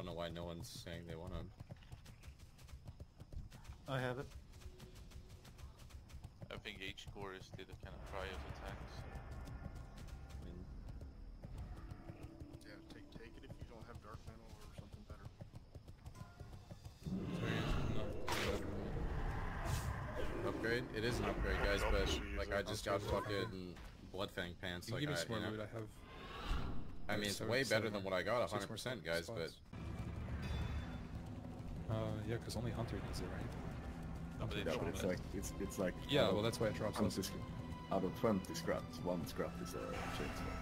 don't know why no one's saying they want him. I have it. I think H chorus did a kind of trials attacks. I mean, Yeah, take take it if you don't have Darkmantle or something better. upgrade? It is an upgrade, guys, but like I just got fucking Bloodfang pants. You Like give me I, you know. I have. I mean, it's way better than what I got, six 100%, guys. But spots. Yeah, because only Hunter needs it, right? No, but Yeah, it's but it's not- like it's it's like Yeah, well, that's why it drops 20 less. sc- out of twenty scraps, one scrap is a chainsaw.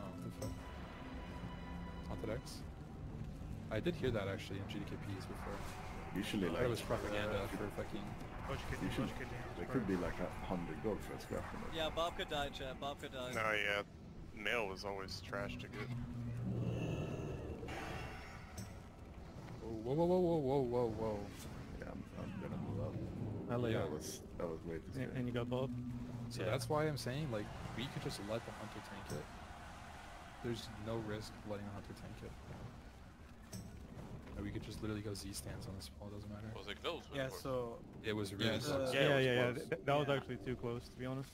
Oh, the fuck. Haunted X? I did hear that actually in GDKPs before. Usually, like it was propaganda for fucking. usually, there could be like a hundred gold for a scrap. Yeah, Bob could die, chat. Bob could die. Uh, No, yeah. mail was always trash to get. Whoa, whoa, whoa, whoa, whoa, whoa, whoa. Yeah, I'm, I'm gonna move up. I lay Yeah. That was that was way too And, scary. and you got Bob? So Yeah. that's why I'm saying, like, we could just let the Hunter tank it. There's no risk of letting a Hunter tank it. Or we could just literally go Z stance on this wall, it doesn't matter. Was it close? Yeah, so It was really Yes. close. Uh, Yeah, Yeah, yeah, it yeah. was close. th- that was actually too close, to be honest.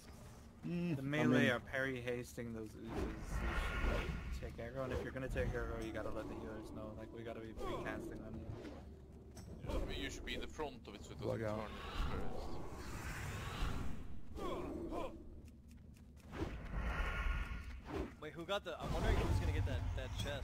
the melee or parry hasting those oozes, you should like, take aggro, and if you're gonna take aggro, you gotta let the healers know. Like we gotta be free casting on you. I mean, you should be in the front of it so it doesn't out. turn first. Wait, who got the? I'm wondering who's gonna get that that chest.